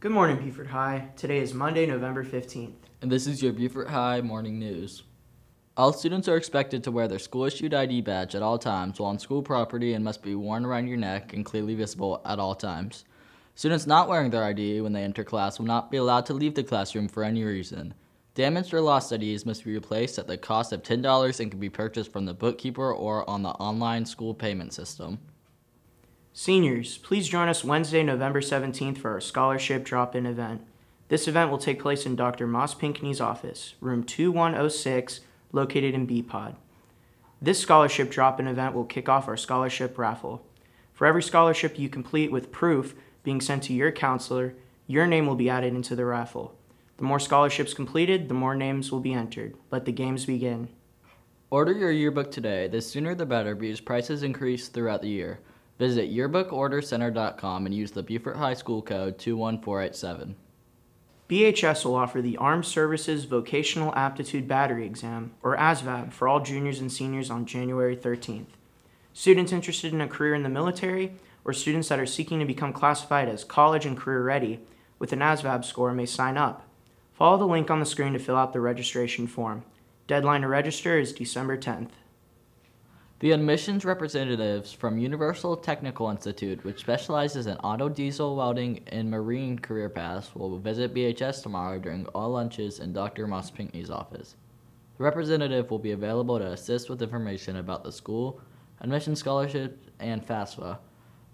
Good morning, Beaufort High. Today is Monday, November 15th. And this is your Beaufort High morning news. All students are expected to wear their school issued ID badge at all times while on school property and must be worn around your neck and clearly visible at all times. Students not wearing their ID when they enter class will not be allowed to leave the classroom for any reason. Damaged or lost IDs must be replaced at the cost of $10 and can be purchased from the bookkeeper or on the online school payment system. Seniors, please join us Wednesday, November 17th for our scholarship drop in event. This event will take place in Dr. Moss Pinkney's office, room 2106, located in B Pod. This scholarship drop in event will kick off our scholarship raffle. For every scholarship you complete with proof being sent to your counselor, your name will be added into the raffle. The more scholarships completed, the more names will be entered. Let the games begin. Order your yearbook today. The sooner the better because prices increase throughout the year. Visit yearbookordercenter.com and use the Beaufort High School code 21487. BHS will offer the Armed Services Vocational Aptitude Battery Exam, or ASVAB, for all juniors and seniors on January 13th. Students interested in a career in the military or students that are seeking to become classified as college and career ready with an ASVAB score may sign up. Follow the link on the screen to fill out the registration form. Deadline to register is December 10th. The admissions representatives from Universal Technical Institute, which specializes in auto diesel welding and marine career paths, will visit BHS tomorrow during all lunches in Dr. Moss Pinkney's office. The representative will be available to assist with information about the school, admission scholarship, and FAFSA.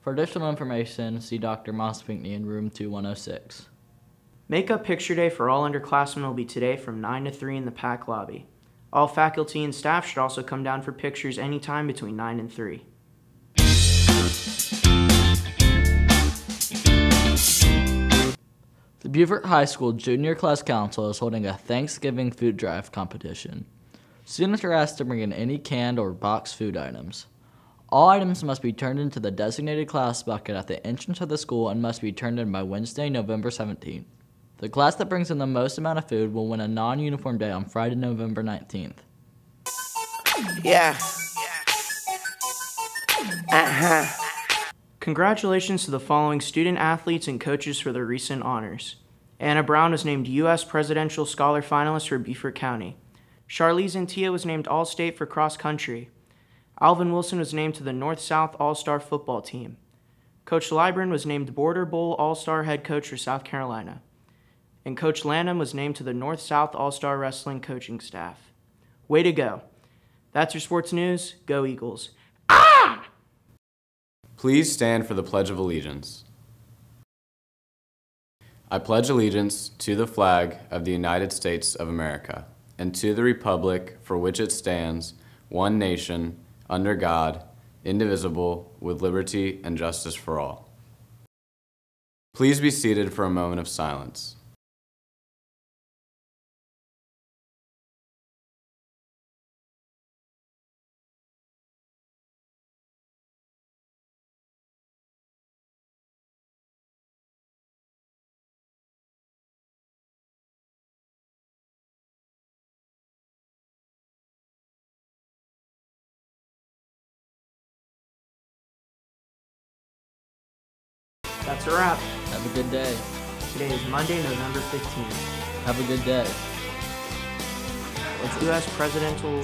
For additional information, see Dr. Moss Pinkney in room 2106. Makeup Picture Day for all underclassmen will be today from 9 to 3 in the PAC lobby. All faculty and staff should also come down for pictures anytime between 9 and 3. The Beaufort High School Junior Class Council is holding a Thanksgiving food drive competition. Students are asked to bring in any canned or boxed food items. All items must be turned into the designated class bucket at the entrance of the school and must be turned in by Wednesday, November 17th. The class that brings in the most amount of food will win a non uniform day on Friday, November 19th. Yeah. Uh huh. Congratulations to the following student athletes and coaches for their recent honors. Anna Brown was named U.S. Presidential Scholar Finalist for Beaufort County. Charlize Antia was named All State for cross country. Alvin Wilson was named to the North South All Star football team. Coach Libran was named Border Bowl All Star head coach for South Carolina and Coach Lanham was named to the North South All Star Wrestling coaching staff. Way to go. That's your sports news. Go Eagles. Ah! Please stand for the Pledge of Allegiance. I pledge allegiance to the flag of the United States of America and to the republic for which it stands, one nation, under God, indivisible, with liberty and justice for all. Please be seated for a moment of silence. That's a wrap. Have a good day. Today is Monday, November 15th. Have a good day. It's U.S. Presidential